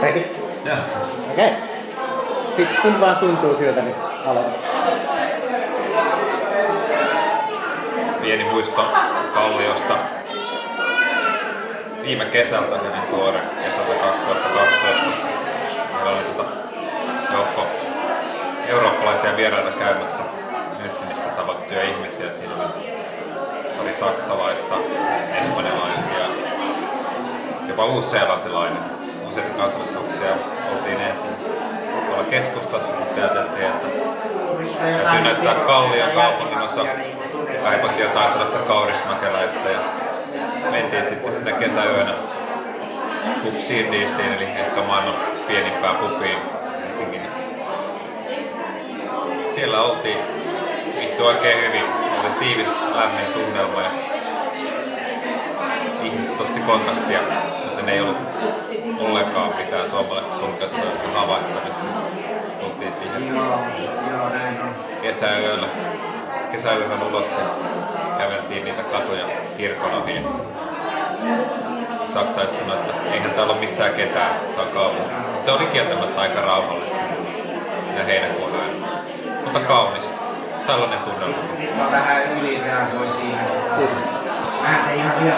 Ready? Joo. Okei. Okay. Sitten kun vaan tuntuu siltä, niin aloita. Pieni muisto Kalliosta. Viime kesältä, hyvin tuore, kesältä 2012. Meillä oli tota joukko eurooppalaisia vieraita käymässä Münchenissä tavattuja ihmisiä. Siinä oli pari saksalaista, espanjalaisia, jopa uusseelantilainen. Useita kansallisuuksia oltiin ensin tuolla keskustassa. Sitten ajateltiin, että täytyy näyttää Kallion kaupungin osa. Kaipasi jotain sellaista kaurismäkeläistä ja mentiin sitten sinne kesäyönä Pub Sirdiisiin, eli ehkä maailman pienimpään pubiin Helsingin. Siellä oltiin viihty oikein hyvin. Oli tiivis, lämmin tunnelma ja ihmiset otti kontaktia, joten ei ollut ollenkaan mitään suomalaista sulkeutuneutta havaittavissa. Tultiin siihen kesäyöllä, kesäyöhön ulos ja käveltiin niitä katuja kirkon ohi. Saksalaiset sanoi, että eihän täällä ole missään ketään, kaupunki. Se oli kieltämättä aika rauhallista siinä heinäkuun ajan. Mutta kaunista. Tällainen tunnelma. Mä vähän ylireagoi siihen. Kiitos. Mä en ihan sillä